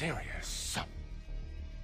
serious.